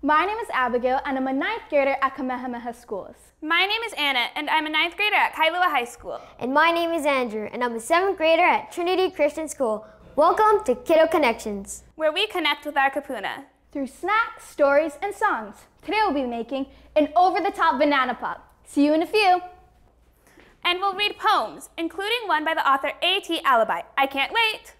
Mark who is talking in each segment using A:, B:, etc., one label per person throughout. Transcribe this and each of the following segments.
A: My name is Abigail, and I'm a ninth grader at Kamehameha Schools.
B: My name is Anna, and I'm a ninth grader at Kailua High School.
C: And my name is Andrew, and I'm a seventh grader at Trinity Christian School. Welcome to Kiddo Konnections,
B: where we connect with our kūpuna.
A: Through snacks, stories, and songs. Today we'll be making an over-the-top banana pop. See you in a few.
B: And we'll read poems, including one by the author A.T. Alibi. I can't wait.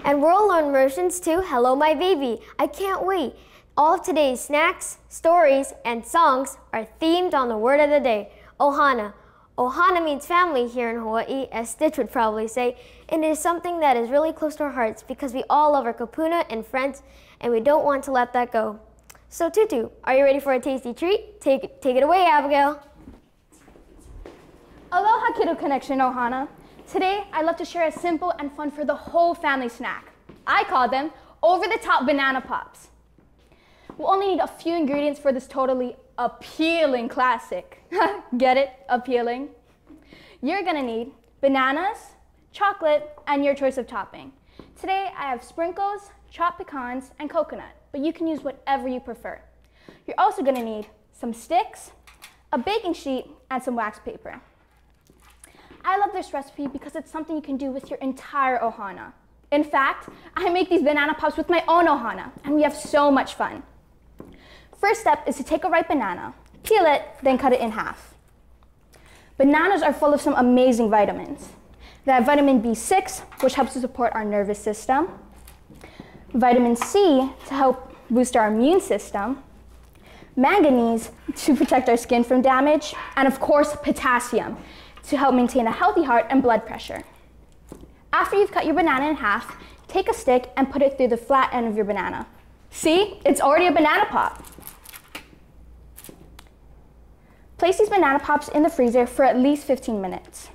C: And we'll learn versions to Hello My Baby. I can't wait. All of today's snacks, stories, and songs are themed on the word of the day, Ohana. Ohana means family here in Hawaii, as Stitch would probably say, and it is something that is really close to our hearts because we all love our kūpuna and friends, and we don't want to let that go. So Tutu, are you ready for a tasty treat? Take, take it away, Abigail.
A: Aloha Kiddo Konnection Ohana. Today, I'd love to share a simple and fun for the whole family snack. I call them over-the-top banana pops. We'll only need a few ingredients for this totally appealing classic. Get it? Appealing. You're gonna need bananas, chocolate, and your choice of topping. Today, I have sprinkles, chopped pecans, and coconut, but you can use whatever you prefer. You're also gonna need some sticks, a baking sheet, and some wax paper. I love this recipe because it's something you can do with your entire ohana. In fact, I make these banana pops with my own ohana, and we have so much fun. First step is to take a ripe banana, peel it, then cut it in half. Bananas are full of some amazing vitamins. They have vitamin B6, which helps to support our nervous system, vitamin C to help boost our immune system, manganese to protect our skin from damage, and of course, potassium to help maintain a healthy heart and blood pressure. After you've cut your banana in half, take a stick and put it through the flat end of your banana. See, it's already a banana pop. Place these banana pops in the freezer for at least 15 minutes.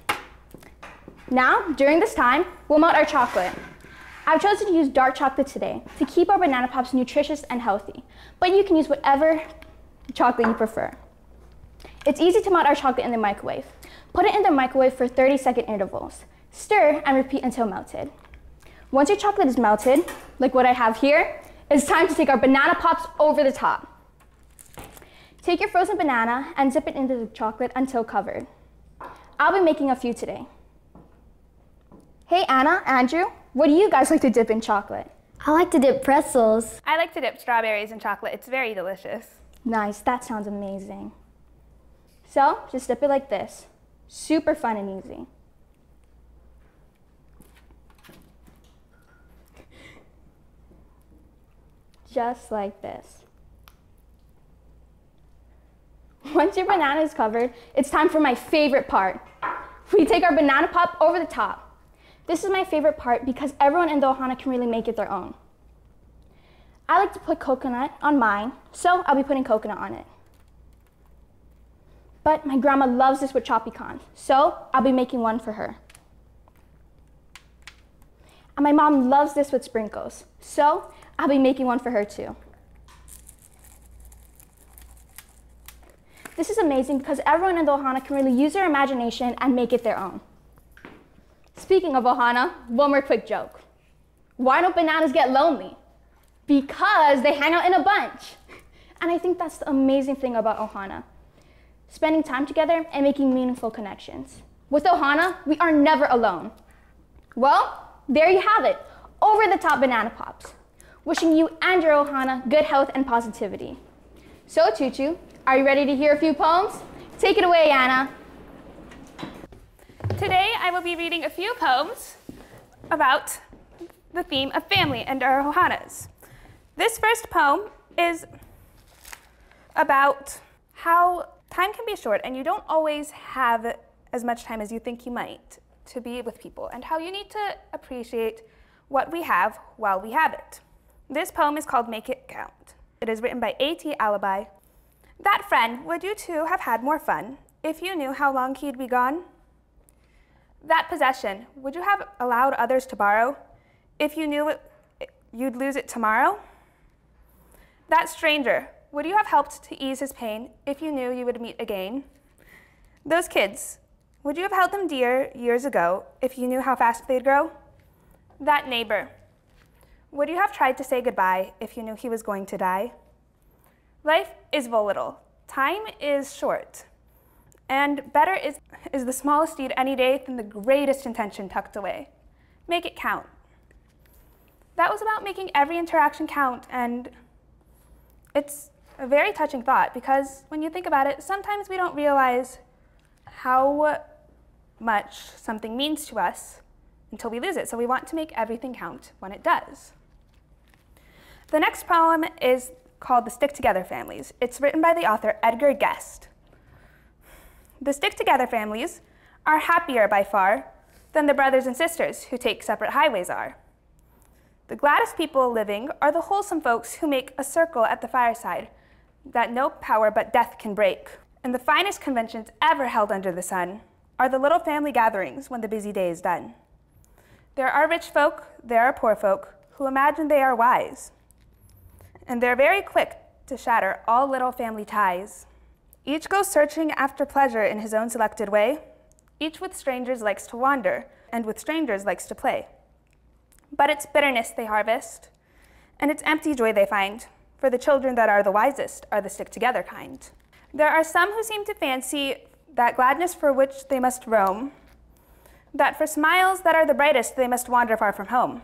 A: Now, during this time, we'll melt our chocolate. I've chosen to use dark chocolate today to keep our banana pops nutritious and healthy, but you can use whatever chocolate you prefer. It's easy to melt our chocolate in the microwave. Put it in the microwave for 30 second intervals. Stir and repeat until melted. Once your chocolate is melted, like what I have here, it's time to take our banana pops over the top. Take your frozen banana and dip it into the chocolate until covered. I'll be making a few today. Hey Anna, Andrew, what do you guys like to dip in chocolate?
C: I like to dip pretzels.
B: I like to dip strawberries in chocolate. It's very delicious.
A: Nice, that sounds amazing. So, just dip it like this. Super fun and easy. Just like this. Once your banana is covered, it's time for my favorite part. We take our banana pop over the top. This is my favorite part because everyone in the Ohana can really make it their own. I like to put coconut on mine, so I'll be putting coconut on it. But my grandma loves this with chopped pecans, so I'll be making one for her. And my mom loves this with sprinkles, so I'll be making one for her too. This is amazing because everyone in the Ohana can really use their imagination and make it their own. Speaking of Ohana, one more quick joke. Why don't bananas get lonely? Because they hang out in a bunch. And I think that's the amazing thing about Ohana. Spending time together and making meaningful connections. With Ohana, we are never alone. Well, there you have it. Over the top banana pops. Wishing you and your Ohana good health and positivity. So Tutu, are you ready to hear a few poems? Take it away, Anna.
B: Today I will be reading a few poems about the theme of family and our Ohanas. This first poem is about how time can be short and you don't always have as much time as you think you might to be with people and how you need to appreciate what we have while we have it. This poem is called Make It Count. It is written by A.T. Alibi. That friend, would you two have had more fun if you knew how long he'd be gone? That possession, would you have allowed others to borrow if you knew it, you'd lose it tomorrow? That stranger, would you have helped to ease his pain if you knew you would meet again? Those kids, would you have held them dear years ago if you knew how fast they'd grow? That neighbor, would you have tried to say goodbye if you knew he was going to die? Life is volatile. Time is short. And better is, is the smallest deed any day than the greatest intention tucked away. Make it count. That was about making every interaction count, and it's a very touching thought because when you think about it, sometimes we don't realize how much something means to us until we lose it. So we want to make everything count when it does. The next poem is called The Stick Together Families. It's written by the author Edgar Guest. The Stick Together families are happier by far than the brothers and sisters who take separate highways are. The gladdest people living are the wholesome folks who make a circle at the fireside that no power but death can break. And the finest conventions ever held under the sun are the little family gatherings when the busy day is done. There are rich folk, there are poor folk, who imagine they are wise. And they're very quick to shatter all little family ties. Each goes searching after pleasure in his own selected way. Each with strangers likes to wander, and with strangers likes to play. But it's bitterness they harvest, and it's empty joy they find, for the children that are the wisest are the stick together kind. There are some who seem to fancy that gladness for which they must roam, that for smiles that are the brightest they must wander far from home,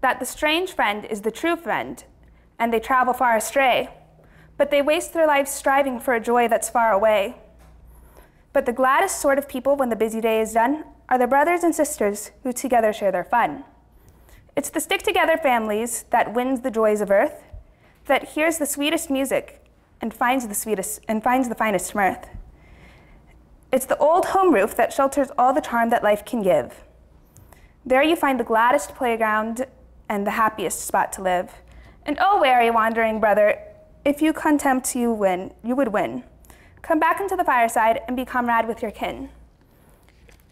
B: that the strange friend is the true friend, and they travel far astray, but they waste their lives striving for a joy that's far away. But the gladdest sort of people when the busy day is done are the brothers and sisters who together share their fun. It's the stick together families that wins the joys of earth, that hears the sweetest music and finds the sweetest and finds the finest mirth. It's the old home roof that shelters all the charm that life can give. There you find the gladdest playground and the happiest spot to live. And oh, wary wandering brother, if you contempt you win, you would win. Come back into the fireside and be comrade with your kin.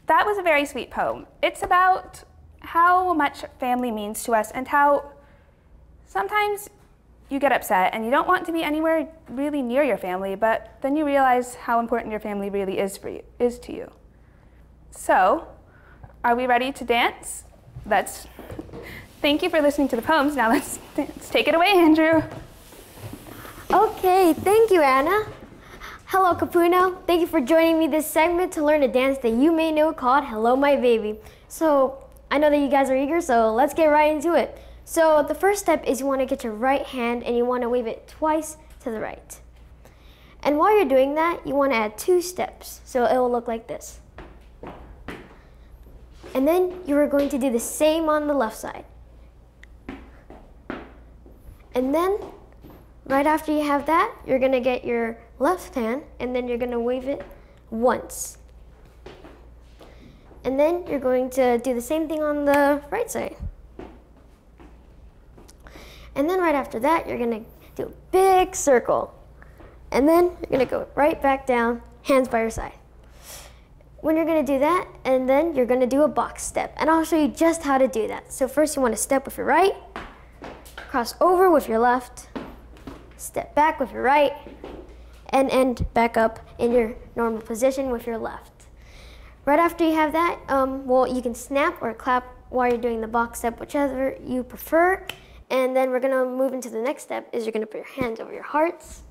B: That was a very sweet poem. It's about how much family means to us and how sometimes you get upset and you don't want to be anywhere really near your family, but then you realize how important your family really is for you, is to you. So, are we ready to dance? Let's thank you for listening to the poems. Now let's, let's take it away, Andrew.
C: Okay, thank you, Anna. Hello, Kūpuna. Thank you for joining me this segment to learn a dance that you may know called Hello My Baby. So, I know that you guys are eager, so let's get right into it. So, the first step is you want to get your right hand and you want to wave it twice to the right. And while you're doing that, you want to add two steps. So, it will look like this. And then you are going to do the same on the left side. And then, right after you have that, you're to get your left hand and then you're to wave it once. And then you're going to do the same thing on the right side. And then right after that, you're to do a big circle. And then you're to go right back down, hands by your side. When you're to do that, and then you're to do a box step. And I'll show you just how to do that. So first you want to step with your right, cross over with your left, step back with your right, and end back up in your normal position with your left. Right after you have that, um, well, you can snap or clap while you're doing the box step, whichever you prefer. And then we're gonna move into the next step is you're gonna put your hands over your hearts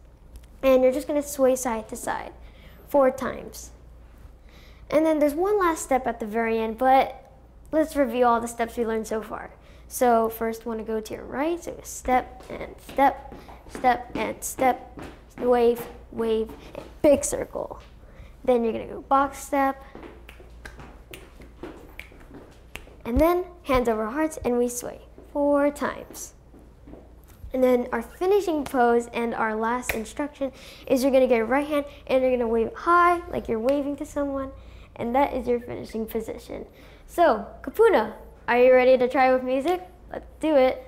C: and you're just gonna sway side to side four times. And then there's one last step at the very end, but let's review all the steps we learned so far. So first wanna go to your right, so step and step, step and step, wave, wave, and big circle. Then you're gonna go box step, and then hands over hearts and we sway four times. And then our finishing pose and our last instruction is you're gonna get your right hand and you're gonna wave high like you're waving to someone and that is your finishing position. So, Kūpuna, are you ready to try with music? Let's do it.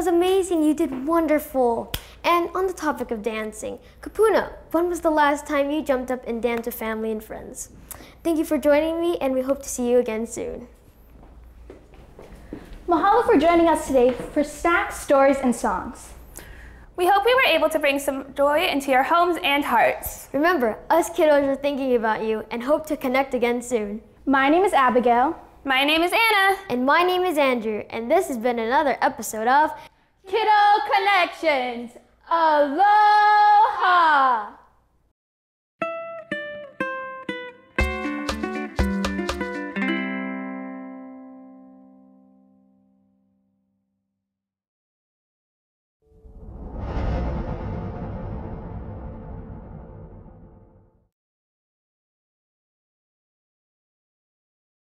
C: Was amazing. You did wonderful. And on the topic of dancing, Kūpuna, when was the last time you jumped up and danced with family and friends? Thank you for joining me, and we hope to see you again soon.
A: Mahalo for joining us today for snacks, stories, and songs.
B: We hope we were able to bring some joy into your homes and hearts.
C: Remember, us kiddos are thinking about you and hope to connect again soon.
A: My name is Abigail.
B: My name is Anna.
C: And my name is Andrew, and this has been another episode of
A: Kiddo Konnections. Aloha!